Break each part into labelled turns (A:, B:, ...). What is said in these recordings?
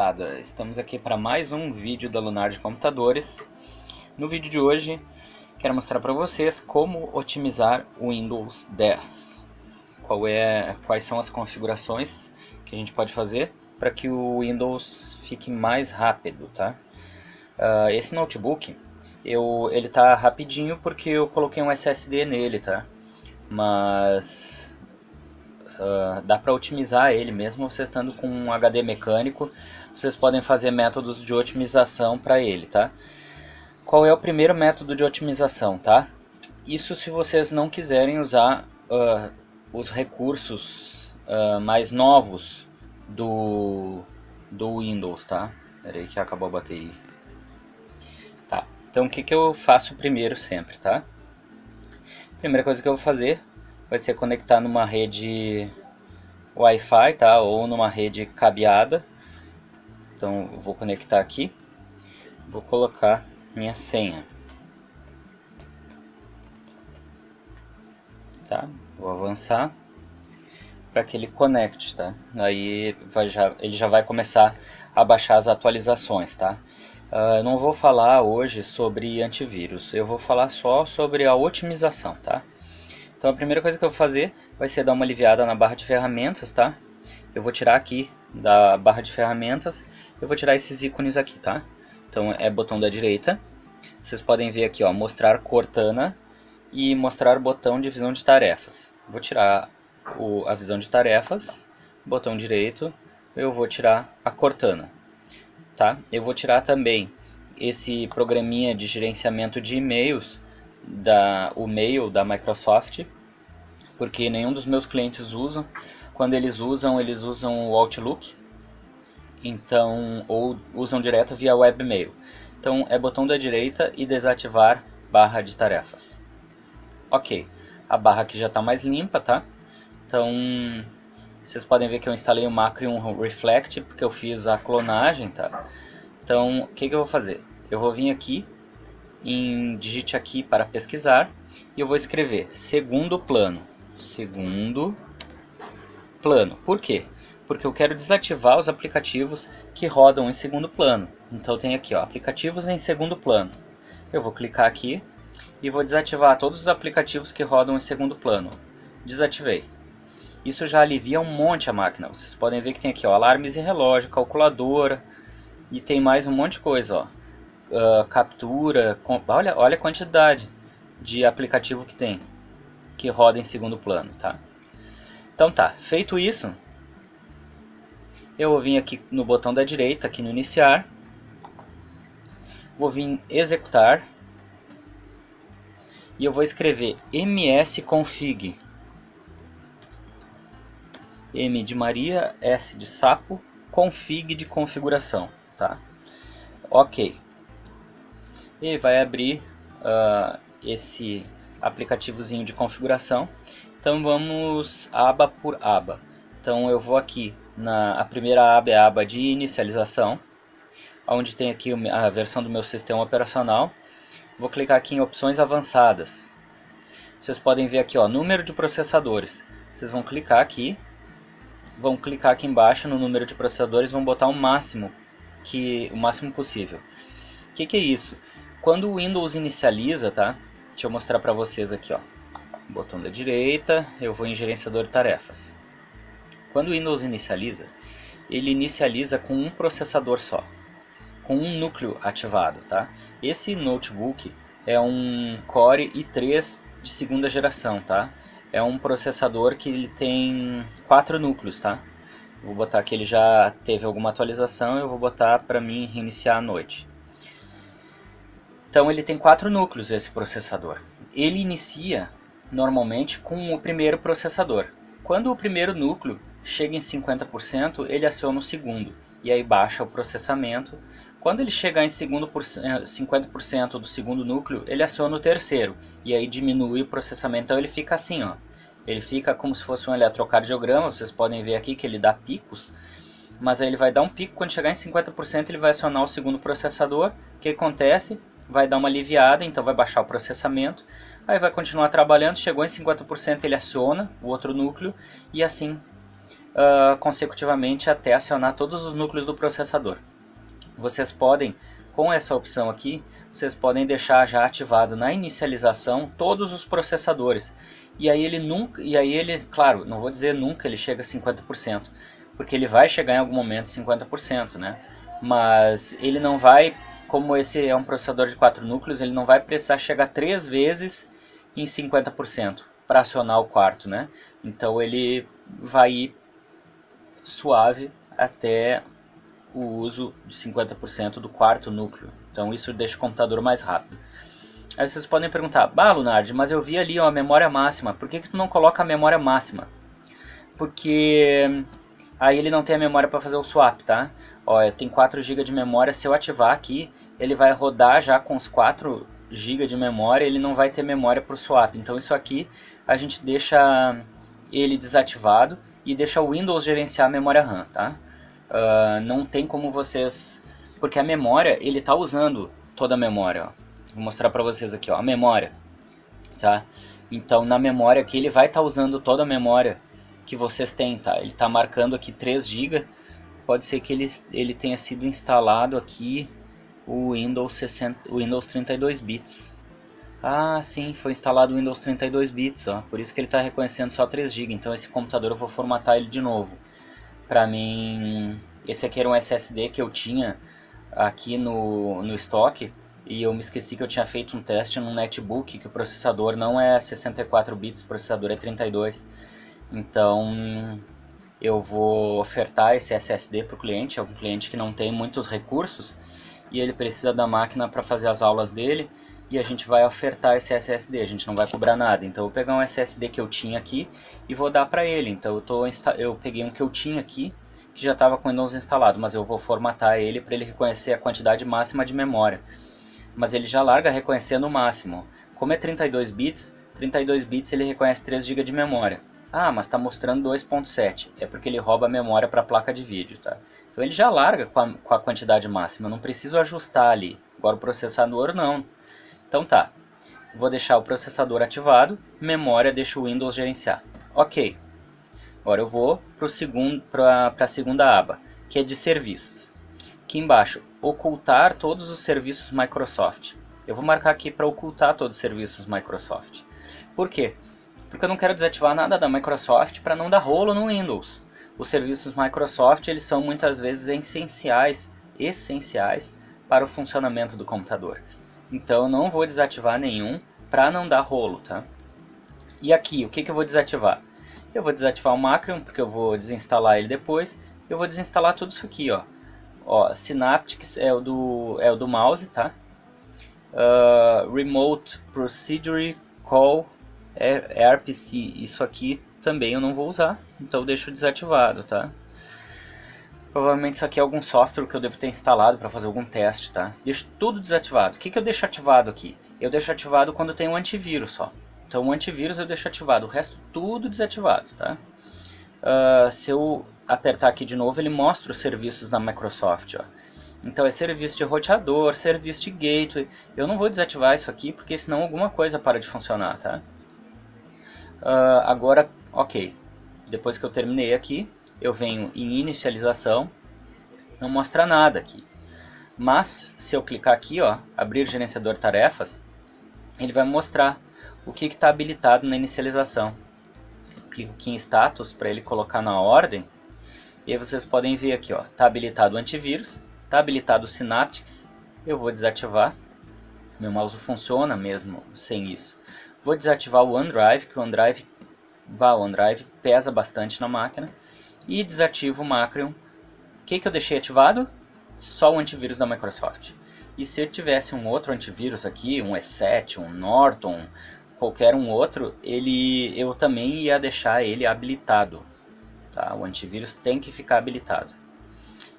A: moçada, estamos aqui para mais um vídeo da Lunar de Computadores. No vídeo de hoje, quero mostrar para vocês como otimizar o Windows 10. Qual é, quais são as configurações que a gente pode fazer para que o Windows fique mais rápido, tá? Uh, esse notebook, eu, ele tá rapidinho porque eu coloquei um SSD nele, tá? Mas Uh, dá para otimizar ele mesmo você estando com um HD mecânico vocês podem fazer métodos de otimização para ele tá? Qual é o primeiro método de otimização tá? Isso se vocês não quiserem usar uh, os recursos uh, mais novos do do Windows tá? Peraí que acabou a bateria. Tá então o que que eu faço primeiro sempre tá? Primeira coisa que eu vou fazer vai ser conectar numa rede Wi-Fi, tá? Ou numa rede cabeada. Então eu vou conectar aqui. Vou colocar minha senha. Tá? Vou avançar para que ele conecte, tá? Aí vai já, ele já vai começar a baixar as atualizações, tá? Uh, não vou falar hoje sobre antivírus, eu vou falar só sobre a otimização, tá? Então a primeira coisa que eu vou fazer vai ser dar uma aliviada na barra de ferramentas, tá? Eu vou tirar aqui da barra de ferramentas, eu vou tirar esses ícones aqui, tá? Então é botão da direita, vocês podem ver aqui, ó, mostrar Cortana e mostrar botão de visão de tarefas. Vou tirar o, a visão de tarefas, botão direito, eu vou tirar a Cortana, tá? Eu vou tirar também esse programinha de gerenciamento de e-mails, da, o mail da Microsoft, porque nenhum dos meus clientes usam. Quando eles usam, eles usam o Outlook, então ou usam direto via webmail. Então é botão da direita e desativar barra de tarefas. Ok, a barra aqui já está mais limpa, tá? Então vocês podem ver que eu instalei o Macrium Reflect porque eu fiz a clonagem, tá? Então o que, que eu vou fazer? Eu vou vir aqui em digite aqui para pesquisar e eu vou escrever segundo plano. Segundo plano. Por quê? Porque eu quero desativar os aplicativos que rodam em segundo plano. Então tem aqui, ó, aplicativos em segundo plano. Eu vou clicar aqui e vou desativar todos os aplicativos que rodam em segundo plano. Desativei. Isso já alivia um monte a máquina. Vocês podem ver que tem aqui ó, alarmes e relógio, calculadora e tem mais um monte de coisa. Ó uh, captura, com, olha, olha a quantidade de aplicativo que tem, que roda em segundo plano, tá? Então tá, feito isso, eu vou vir aqui no botão da direita, aqui no iniciar, vou vir em executar, e eu vou escrever msconfig, M de Maria, S de sapo, config de configuração, tá? Ok e vai abrir uh, esse aplicativozinho de configuração. Então vamos aba por aba. Então eu vou aqui na a primeira aba é a aba de inicialização, onde tem aqui a versão do meu sistema operacional. Vou clicar aqui em opções avançadas. Vocês podem ver aqui ó, número de processadores. Vocês vão clicar aqui, vão clicar aqui embaixo no número de processadores, vão botar o máximo que o máximo possível. O que, que é isso? Quando o Windows inicializa, tá? Deixa eu mostrar para vocês aqui, ó. Botão da direita, eu vou em gerenciador de tarefas. Quando o Windows inicializa, ele inicializa com um processador só, com um núcleo ativado, tá? Esse notebook é um Core i3 de segunda geração, tá? É um processador que ele tem quatro núcleos, tá? Vou botar que ele já teve alguma atualização, eu vou botar para mim reiniciar à noite. Então ele tem quatro núcleos esse processador. Ele inicia normalmente com o primeiro processador. Quando o primeiro núcleo chega em 50%, ele aciona o segundo e aí baixa o processamento. Quando ele chegar em segundo por, 50% do segundo núcleo, ele aciona o terceiro e aí diminui o processamento. Então ele fica assim, ó. Ele fica como se fosse um eletrocardiograma, vocês podem ver aqui que ele dá picos, mas aí ele vai dar um pico, quando chegar em 50% ele vai acionar o segundo processador. O que acontece? vai dar uma aliviada, então vai baixar o processamento, aí vai continuar trabalhando, chegou em 50% ele aciona o outro núcleo e assim uh, consecutivamente até acionar todos os núcleos do processador. Vocês podem, com essa opção aqui, vocês podem deixar já ativado na inicialização todos os processadores. E aí ele nunca, e aí ele, claro, não vou dizer nunca ele chega a 50%, porque ele vai chegar em algum momento 50%, né? Mas ele não vai, como esse é um processador de quatro núcleos, ele não vai precisar chegar três vezes em 50% para acionar o quarto, né? Então ele vai ir suave até o uso de 50% do quarto núcleo. Então isso deixa o computador mais rápido. Aí vocês podem perguntar, bah Lunard, mas eu vi ali a memória máxima, por que, que tu não coloca a memória máxima? Porque aí ele não tem a memória para fazer o swap, tá? Ó, tem 4 GB de memória, se eu ativar aqui, ele vai rodar já com os 4 GB de memória, ele não vai ter memória para o swap. Então isso aqui a gente deixa ele desativado e deixa o Windows gerenciar a memória RAM, tá? Uh, não tem como vocês... Porque a memória, ele está usando toda a memória, ó. Vou mostrar para vocês aqui, ó, a memória, tá? Então, na memória aqui, ele vai estar tá usando toda a memória que vocês têm, tá? Ele está marcando aqui 3 GB. Pode ser que ele, ele tenha sido instalado aqui o Windows, 60, o Windows 32 bits. Ah, sim, foi instalado o Windows 32 bits, ó. Por isso que ele está reconhecendo só 3 GB. Então esse computador eu vou formatar ele de novo. Para mim, esse aqui era um SSD que eu tinha aqui no, no estoque e eu me esqueci que eu tinha feito um teste no netbook que o processador não é 64 bits, o processador é 32. Então eu vou ofertar esse SSD para o cliente, é um cliente que não tem muitos recursos e ele precisa da máquina para fazer as aulas dele e a gente vai ofertar esse SSD, a gente não vai cobrar nada. Então eu vou pegar um SSD que eu tinha aqui e vou dar para ele. Então eu, tô, eu peguei um que eu tinha aqui, que já estava com o Windows instalado, mas eu vou formatar ele para ele reconhecer a quantidade máxima de memória. Mas ele já larga reconhecendo o máximo. Como é 32 bits, 32 bits ele reconhece 3 GB de memória. Ah, mas está mostrando 2.7. É porque ele rouba a memória para a placa de vídeo, tá? Então ele já larga com a, com a quantidade máxima, eu não preciso ajustar ali. Agora o processador não. Então tá, vou deixar o processador ativado, memória deixa o Windows gerenciar. Ok, agora eu vou para a segunda aba, que é de serviços. Aqui embaixo, ocultar todos os serviços Microsoft. Eu vou marcar aqui para ocultar todos os serviços Microsoft. Por quê? Porque eu não quero desativar nada da Microsoft para não dar rolo no Windows. Os serviços Microsoft eles são muitas vezes essenciais, essenciais para o funcionamento do computador. Então eu não vou desativar nenhum para não dar rolo, tá? E aqui, o que, que eu vou desativar? Eu vou desativar o Macrium, porque eu vou desinstalar ele depois. Eu vou desinstalar tudo isso aqui, ó. Ó, Synaptics é o do, é o do mouse, tá? Uh, Remote Procedure Call RPC. Isso aqui também eu não vou usar, então deixo desativado, tá? Provavelmente isso aqui é algum software que eu devo ter instalado para fazer algum teste, tá? Deixo tudo desativado. O que, que eu deixo ativado aqui? Eu deixo ativado quando tem um antivírus só. Então o antivírus eu deixo ativado, o resto tudo desativado, tá? Uh, se eu apertar aqui de novo, ele mostra os serviços da Microsoft, ó. Então é serviço de roteador, serviço de gateway. Eu não vou desativar isso aqui porque senão alguma coisa para de funcionar, tá? Uh, agora, ok. Depois que eu terminei aqui, eu venho em inicialização, não mostra nada aqui. Mas, se eu clicar aqui, ó, abrir gerenciador tarefas, ele vai mostrar o que está habilitado na inicialização. clico aqui em status para ele colocar na ordem. E aí vocês podem ver aqui, ó, está habilitado o antivírus, está habilitado o Synaptics. Eu vou desativar. Meu mouse funciona mesmo sem isso. Vou desativar o OneDrive, que o OneDrive, bah, o OneDrive pesa bastante na máquina e desativo o Macrium. O que, que eu deixei ativado? Só o antivírus da Microsoft. E se eu tivesse um outro antivírus aqui, um E7, um Norton, qualquer um outro, ele, eu também ia deixar ele habilitado. Tá? O antivírus tem que ficar habilitado.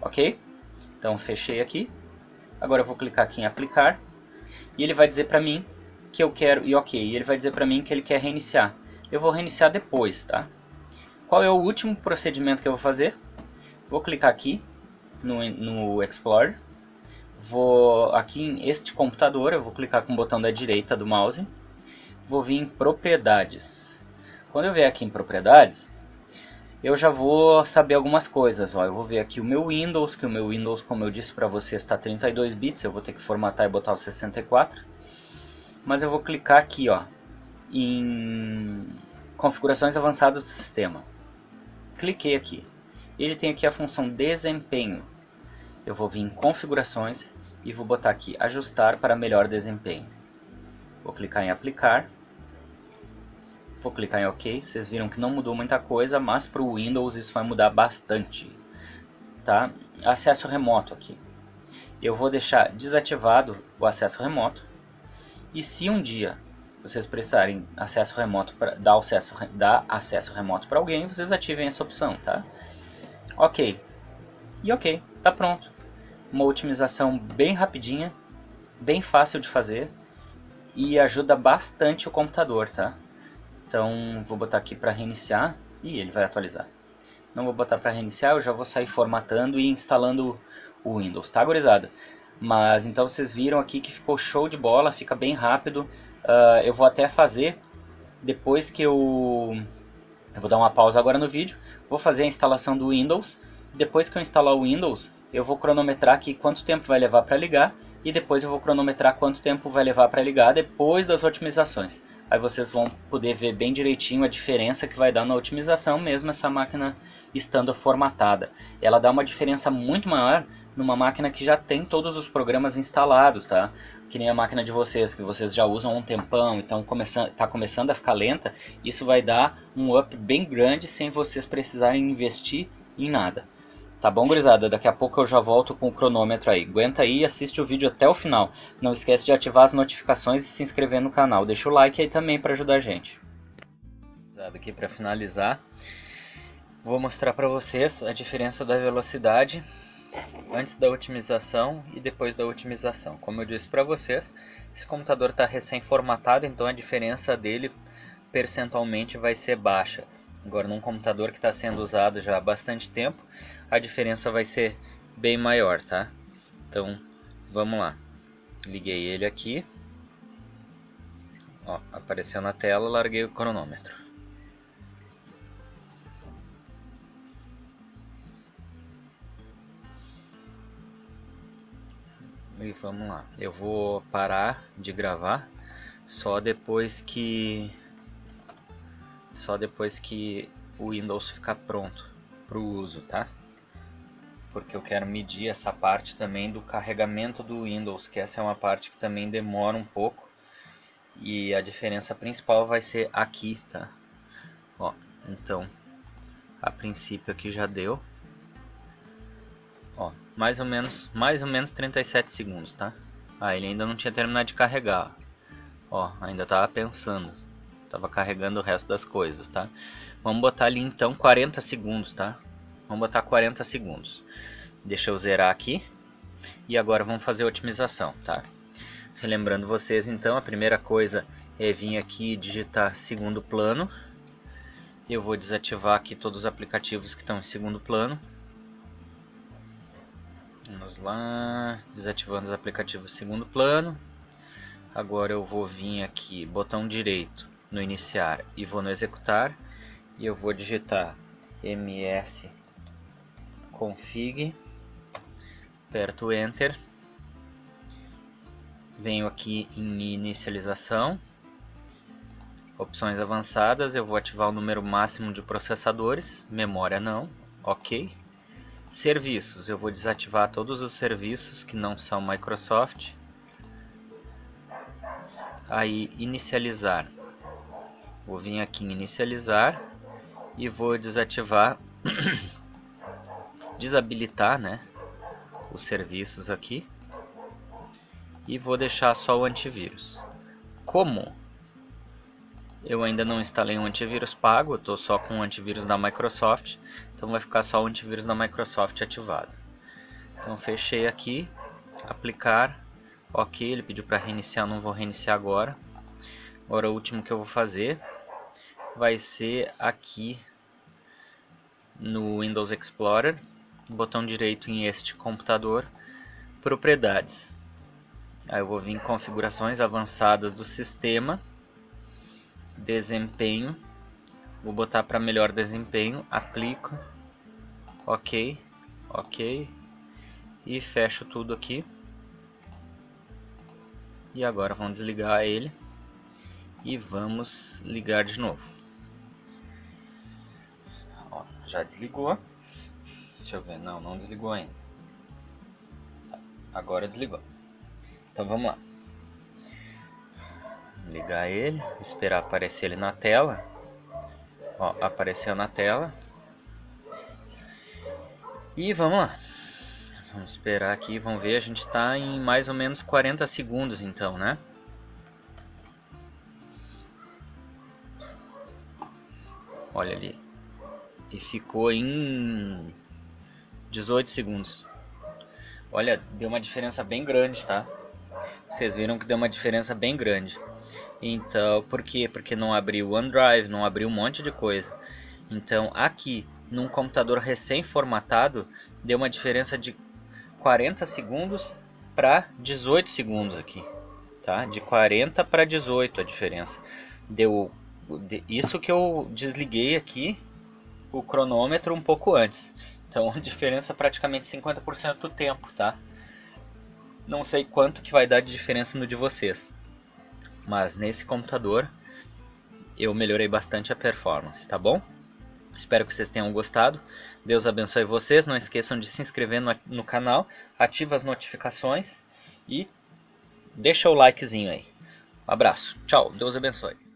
A: Ok? Então fechei aqui. Agora eu vou clicar aqui em aplicar. E ele vai dizer para mim que eu quero, e ok, ele vai dizer para mim que ele quer reiniciar. Eu vou reiniciar depois, tá? Qual é o último procedimento que eu vou fazer? Vou clicar aqui no, no Explorer. Vou aqui em este computador, eu vou clicar com o botão da direita do mouse. Vou vir em propriedades. Quando eu vier aqui em propriedades, eu já vou saber algumas coisas. Ó, eu vou ver aqui o meu Windows, que o meu Windows, como eu disse para vocês, está 32 bits. Eu vou ter que formatar e botar o 64. Mas eu vou clicar aqui, ó, em configurações avançadas do sistema. Cliquei aqui. Ele tem aqui a função desempenho. Eu vou vir em configurações e vou botar aqui ajustar para melhor desempenho. Vou clicar em aplicar Vou clicar em OK. Vocês viram que não mudou muita coisa, mas para o Windows isso vai mudar bastante. Tá? Acesso remoto aqui. Eu vou deixar desativado o acesso remoto. E se um dia vocês precisarem acesso remoto para dar acesso, dar acesso remoto para alguém, vocês ativem essa opção, tá? Ok. E ok, tá pronto. Uma otimização bem rapidinha, bem fácil de fazer e ajuda bastante o computador, tá? Então vou botar aqui para reiniciar e ele vai atualizar. Não vou botar para reiniciar, eu já vou sair formatando e instalando o Windows, tá gurizada? Mas então vocês viram aqui que ficou show de bola, fica bem rápido. Uh, eu vou até fazer, depois que eu... Eu vou dar uma pausa agora no vídeo, vou fazer a instalação do Windows. Depois que eu instalar o Windows, eu vou cronometrar aqui quanto tempo vai levar para ligar. E depois eu vou cronometrar quanto tempo vai levar para ligar depois das otimizações. Aí vocês vão poder ver bem direitinho a diferença que vai dar na otimização, mesmo essa máquina estando formatada. Ela dá uma diferença muito maior numa máquina que já tem todos os programas instalados, tá? Que nem a máquina de vocês, que vocês já usam um tempão, então começando, tá começando a ficar lenta, isso vai dar um up bem grande sem vocês precisarem investir em nada. Tá bom, gurizada? Daqui a pouco eu já volto com o cronômetro aí. Aguenta aí e assiste o vídeo até o final. Não esquece de ativar as notificações e se inscrever no canal. Deixa o like aí também para ajudar a gente. Aqui para finalizar, vou mostrar para vocês a diferença da velocidade antes da otimização e depois da otimização. Como eu disse para vocês, esse computador está recém-formatado, então a diferença dele percentualmente vai ser baixa. Agora, num computador que está sendo usado já há bastante tempo, a diferença vai ser bem maior, tá? Então, vamos lá. Liguei ele aqui. Ó, apareceu na tela, larguei o cronômetro. E vamos lá. Eu vou parar de gravar só depois que só depois que o Windows ficar pronto para o uso, tá? Porque eu quero medir essa parte também do carregamento do Windows, que essa é uma parte que também demora um pouco. E a diferença principal vai ser aqui, tá? Ó, então, a princípio aqui já deu. Ó, mais ou menos, mais ou menos 37 segundos, tá? Ah, ele ainda não tinha terminado de carregar. Ó, ainda tava pensando. Tava carregando o resto das coisas, tá? Vamos botar ali então 40 segundos, tá? Vamos botar 40 segundos. Deixa eu zerar aqui. E agora vamos fazer a otimização, tá? Relembrando vocês então, a primeira coisa é vir aqui e digitar segundo plano. Eu vou desativar aqui todos os aplicativos que estão em segundo plano. Vamos lá, desativando os aplicativos segundo plano. Agora eu vou vir aqui, botão direito, no iniciar e vou no executar e eu vou digitar ms config aperto enter venho aqui em inicialização opções avançadas eu vou ativar o número máximo de processadores memória não ok. Serviços eu vou desativar todos os serviços que não são Microsoft. Aí inicializar Vou vir aqui em inicializar e vou desativar, desabilitar, né, os serviços aqui e vou deixar só o antivírus. Como eu ainda não instalei um antivírus pago, eu estou só com o antivírus da Microsoft, então vai ficar só o antivírus da Microsoft ativado. Então fechei aqui, aplicar, ok, ele pediu para reiniciar, não vou reiniciar agora. Agora o último que eu vou fazer vai ser aqui no Windows Explorer, botão direito em este computador, propriedades. Aí eu vou vir em configurações avançadas do sistema, desempenho, Vou botar para melhor desempenho, aplico, ok, ok, e fecho tudo aqui. E agora vamos desligar ele e vamos ligar de novo. Já desligou. Deixa eu ver, não, não desligou ainda. Tá, agora desligou. Então vamos lá. Ligar ele, esperar aparecer ele na tela. Ó, apareceu na tela. E vamos lá. Vamos esperar aqui, vamos ver, a gente está em mais ou menos 40 segundos então, né? Olha ali. E ficou em 18 segundos. Olha, deu uma diferença bem grande, tá? Vocês viram que deu uma diferença bem grande. Então, por quê? Porque não abriu OneDrive, não abriu um monte de coisa. Então, aqui, num computador recém-formatado, deu uma diferença de 40 segundos para 18 segundos aqui, tá? De 40 para 18 a diferença. Deu isso que eu desliguei aqui o cronômetro um pouco antes. Então, a diferença é praticamente 50% do tempo, tá? Não sei quanto que vai dar de diferença no de vocês. Mas nesse computador eu melhorei bastante a performance, tá bom? Espero que vocês tenham gostado. Deus abençoe vocês. Não esqueçam de se inscrever no, no canal, ativa as notificações e deixa o likezinho aí. Um abraço. Tchau. Deus abençoe.